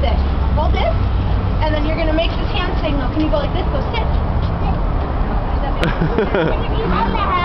sit. Hold this, and then you're going to make this hand signal. Can you go like this? Go. Sit.